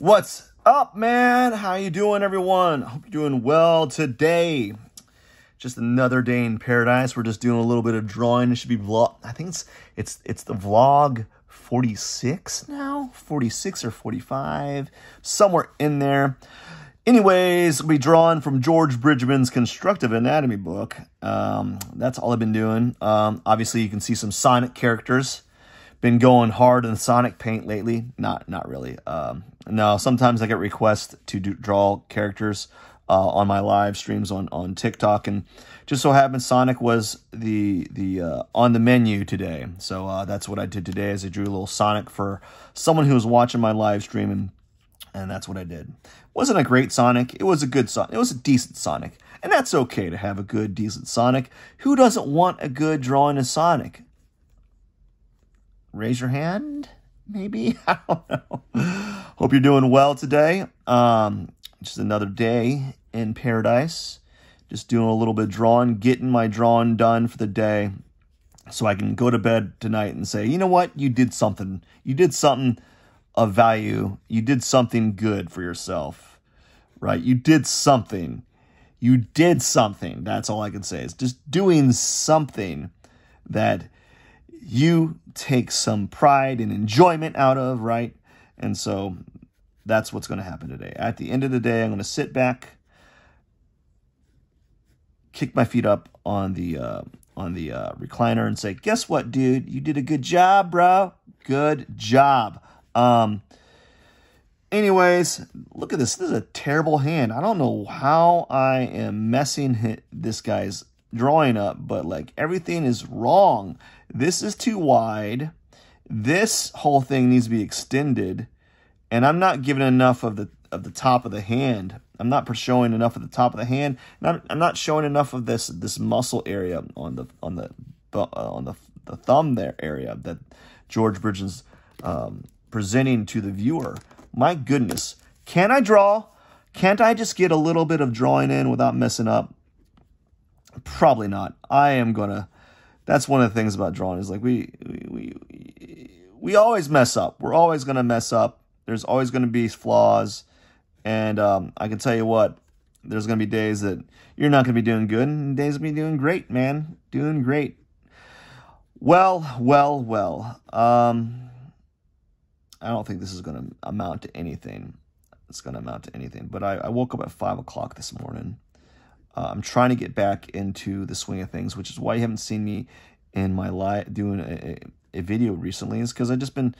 What's up, man? How you doing, everyone? I hope you're doing well today. Just another day in paradise. We're just doing a little bit of drawing. It should be vlog. I think it's it's it's the vlog 46 now, 46 or 45, somewhere in there. Anyways, we drawn from George Bridgman's Constructive Anatomy book. Um, that's all I've been doing. Um, obviously, you can see some Sonic characters. Been going hard in Sonic paint lately. Not not really. Um, no, sometimes I get requests to do, draw characters uh, on my live streams on, on TikTok, and just so happened Sonic was the the uh, on the menu today. So uh, that's what I did today. As I drew a little Sonic for someone who was watching my live stream, and and that's what I did. Wasn't a great Sonic. It was a good Sonic. It was a decent Sonic, and that's okay to have a good, decent Sonic. Who doesn't want a good drawing of Sonic? Raise your hand, maybe. I don't know. Hope you're doing well today. Um, just another day in paradise. Just doing a little bit of drawing, getting my drawing done for the day, so I can go to bed tonight and say, you know what, you did something. You did something of value. You did something good for yourself, right? You did something. You did something. That's all I can say is just doing something that you take some pride and enjoyment out of, right? And so that's what's going to happen today. At the end of the day, I'm going to sit back, kick my feet up on the uh, on the uh, recliner, and say, "Guess what, dude? You did a good job, bro. Good job." Um. Anyways, look at this. This is a terrible hand. I don't know how I am messing this guy's drawing up, but like everything is wrong. This is too wide. This whole thing needs to be extended, and I'm not giving enough of the of the top of the hand. I'm not showing enough of the top of the hand, and I'm, not showing enough of this this muscle area on the on the uh, on the the thumb there area that George Bridges um, presenting to the viewer. My goodness, can I draw? Can't I just get a little bit of drawing in without messing up? Probably not. I am gonna. That's one of the things about drawing is like we we we, we always mess up. We're always gonna mess up. There's always gonna be flaws, and um, I can tell you what. There's gonna be days that you're not gonna be doing good, and days will be doing great, man. Doing great. Well, well, well. Um, I don't think this is to amount to anything. It's to amount to anything. But I, I woke up at 5 o'clock this morning. Uh, I'm trying to get back into the swing of things, which is why you haven't seen me in my live doing a, a video recently. Is because I've just been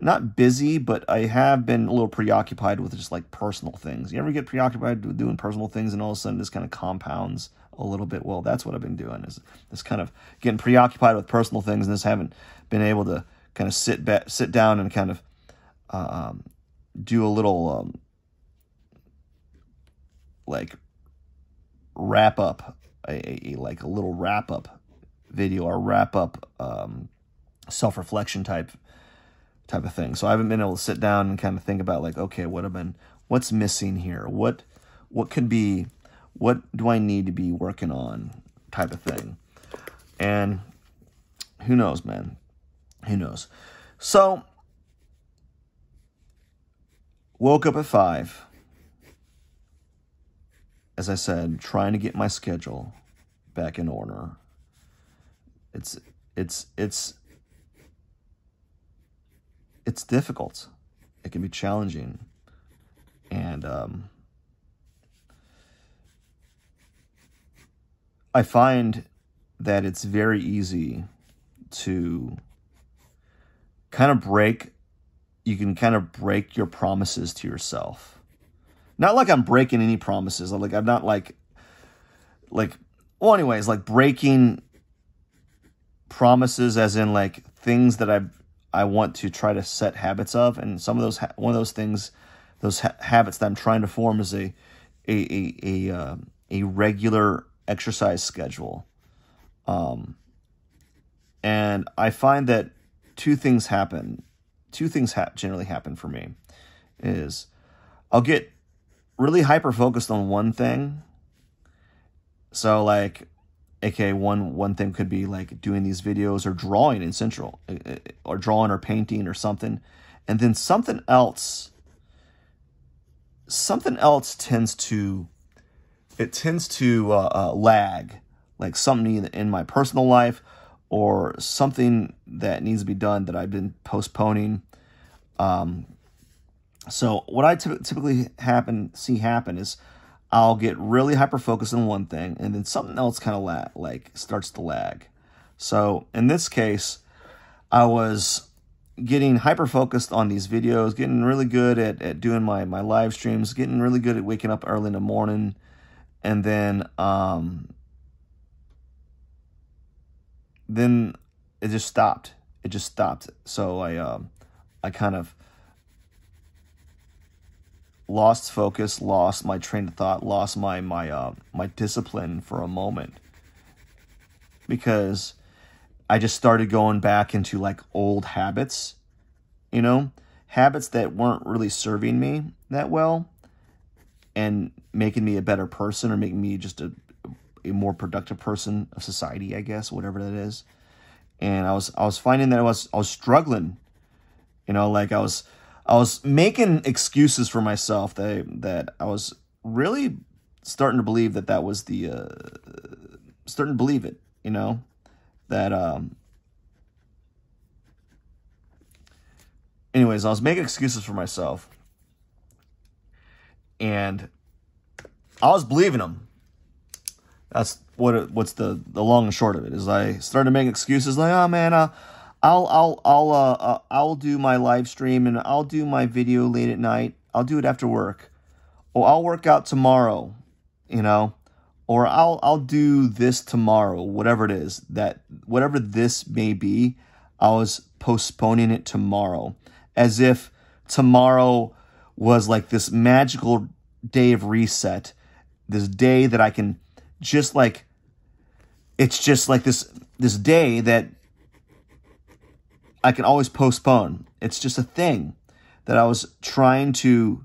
not busy, but I have been a little preoccupied with just like personal things. You ever get preoccupied with doing personal things and all of a sudden this kind of compounds a little bit? Well, that's what I've been doing is this kind of getting preoccupied with personal things and just haven't been able to kind of sit back, sit down and kind of um, do a little um, like wrap up a, a, like a little wrap up video or wrap up um, self reflection type type of thing. So I haven't been able to sit down and kind of think about like, okay, what have been, what's missing here? What, what could be, what do I need to be working on type of thing? And who knows, man? Who knows? So woke up at five. As I said, trying to get my schedule back in order. It's it's it's it's difficult. It can be challenging. And um, I find that it's very easy to kind of break, you can kind of break your promises to yourself. Not like I'm breaking any promises. Like I'm not like, like, well, anyways, like breaking promises as in like things that I've I want to try to set habits of, and some of those one of those things, those ha- habits that I'm trying to form is a a a a, uh, a regular exercise schedule. Um, and I find that two things happen. Two things ha- generally happen for me. Is I'll get really hyper focused on one thing. So like aka one one thing could be like doing these videos or drawing in central uh, uh, or drawing or painting or something and then something else something else tends to it tends to uh, uh, lag, like something in my personal life or something that needs to be done that I've been postponing. Um, so what I typically happen see happen is I'll get really hyper focused on one thing, and then something else kind of la- like starts to lag. So in this case, I was getting hyper focused on these videos, getting really good at, at doing my, my live streams, getting really good at waking up early in the morning, and then um, then it just stopped. It just stopped. So I um, I kind of lost focus, lost my train of thought, lost my my uh, my discipline for a moment. Because I just started going back into like old habits, you know, habits that weren't really serving me that well and making me a better person or making me just a a more productive person of society, I guess, whatever that is. And I was I was finding that I was I was struggling, you know, like I was I was making excuses for myself that that I was really starting to believe that that was the uh, starting to believe it, you know, that um anyways, I was making excuses for myself. And I was believing them. That's what it, what's the the long and short of it is. I started making excuses like, oh man, uh, I'll I'll I'll uh, uh, I'll do my live stream and I'll do my video late at night. I'll do it after work, or I'll work out tomorrow, you know, or I'll I'll do this tomorrow. Whatever it is that whatever this may be, I was postponing it tomorrow, as if tomorrow was like this magical day of reset, this day that I can just like it's just like this this day that I can always postpone. It's just a thing that I was trying to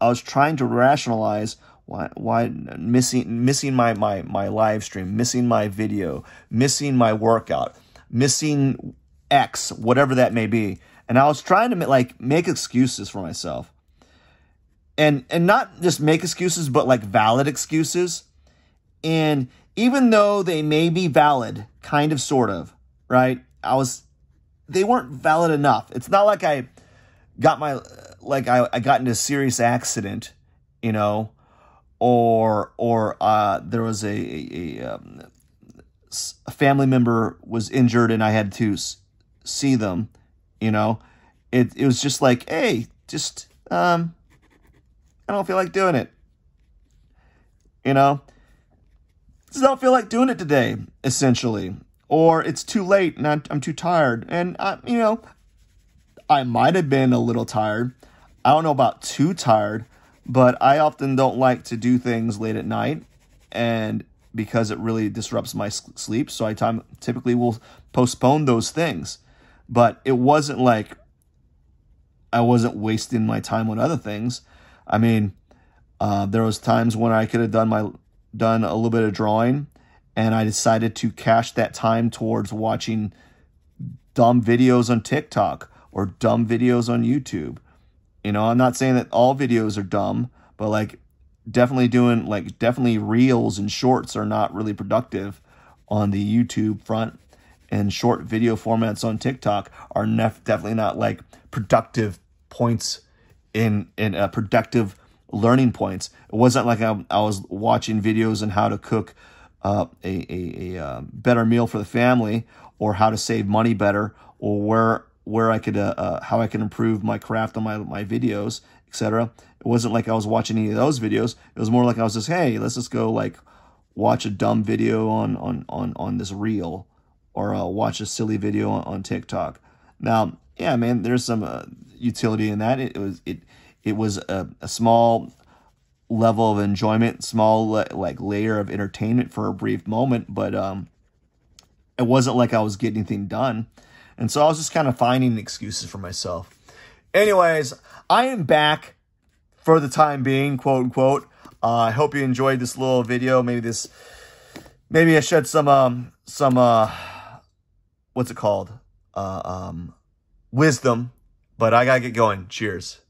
I was trying to rationalize why why missing missing my my my live stream, missing my video, missing my workout, missing X, whatever that may be. And I was trying to like make excuses for myself. And and not just make excuses but like valid excuses and even though they may be valid, kind of, sort of, right? I was, they weren't valid enough. It's not like I got my, like I, I got into a serious accident, you know, or, or, uh, there was a, a, a, um, a family member was injured and I had to see them, you know, it, it was just like, hey, just, um, I don't feel like doing it, you know, just don't feel like doing it today, essentially. Or it's too late and I'm, too tired. And, I, you know, I might have been a little tired. I don't know about too tired, but I often don't like to do things late at night. And because it really disrupts my sleep. So I time, typically will postpone those things. But it wasn't like I wasn't wasting my time on other things. I mean, uh, there was times when I could have done my done a little bit of drawing and I decided to cash that time towards watching dumb videos on TikTok or dumb videos on YouTube. You know, I'm not saying that all videos are dumb, but like definitely doing like definitely reels and shorts are not really productive on the YouTube front and short video formats on TikTok are nef- definitely not like productive points in in a productive learning points. It wasn't like I, I was watching videos on how to cook uh, a, a, a uh, better meal for the family or how to save money better or where where I could uh, uh, how I can improve my craft on my my videos, etc. It wasn't like I was watching any of those videos. It was more like I was just, hey, let's just go like watch a dumb video on on on on this reel or uh, watch a silly video on, on TikTok. Now, yeah, man, there's some uh, utility in that. It, it was it it was a, a small level of enjoyment, small like layer of entertainment for a brief moment, but um, it wasn't like I was getting anything done. And so I was just kind of finding excuses for myself. Anyways, I am back for the time being, quote unquote. Uh, I hope you enjoyed this little video. Maybe this, maybe I shed some, um, some, uh, what's it called? Uh, um, wisdom. But I gotta get going. Cheers.